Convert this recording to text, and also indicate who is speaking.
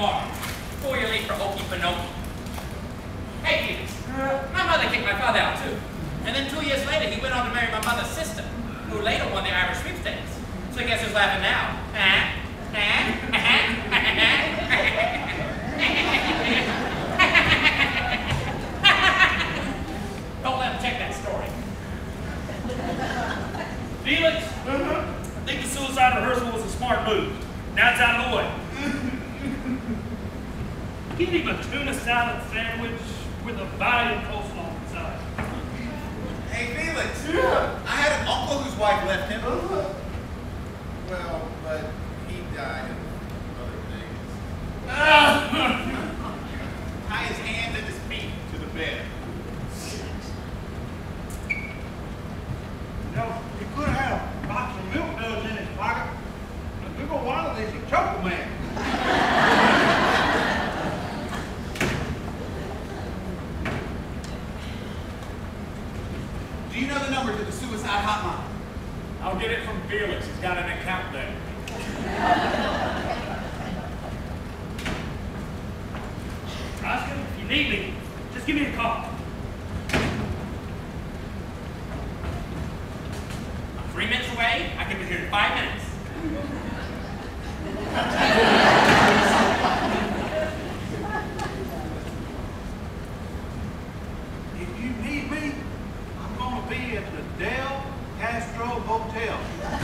Speaker 1: tomorrow. Before you're late for Okey Pinoki. Hey, Felix. Uh, my mother kicked my father out, too. And then two years later, he went on to marry my mother's sister, who later won the Irish sweepstakes. So I guess who's laughing now? Don't let him check that story.
Speaker 2: Felix, mm-hmm. I think the suicide rehearsal was a smart move. Now it's out of the way. Give me a tuna salad sandwich with a Italian coleslaw inside.
Speaker 3: Hey, Felix. Yeah. I had an uncle whose wife left him. Well, but he died of other things. Tie his hands and his feet to the bed.
Speaker 4: You know, he could have a box of milk duds in his pocket. A big old one of these a choke man.
Speaker 3: You know the number to the suicide hotline?
Speaker 2: I'll get it from Felix. He's got an account there. Oscar, if you need me, just give me a call.
Speaker 1: I'm three minutes away. I can be here in five minutes.
Speaker 4: If you need me, I'm gonna be at the Del Castro Hotel